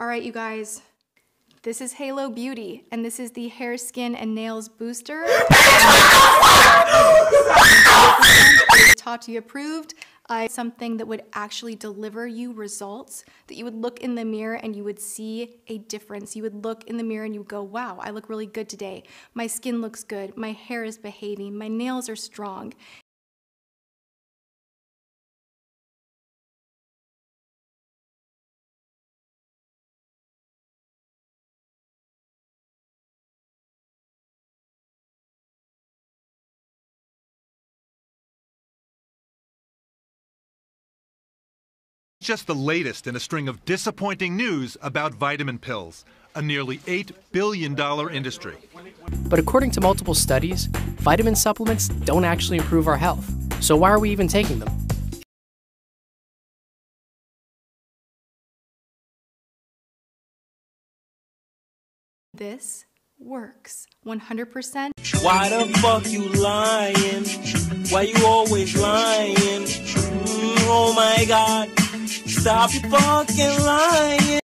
All right, you guys. This is Halo Beauty, and this is the hair, skin, and nails booster. Tati approved. I something that would actually deliver you results that you would look in the mirror and you would see a difference. You would look in the mirror and you would go, wow, I look really good today. My skin looks good. My hair is behaving. My nails are strong. Just the latest in a string of disappointing news about vitamin pills, a nearly $8 billion industry. But according to multiple studies, vitamin supplements don't actually improve our health. So why are we even taking them? This works 100%. Why the fuck you lying? Why you always lying? Mm, oh my god. Stop your fucking lying.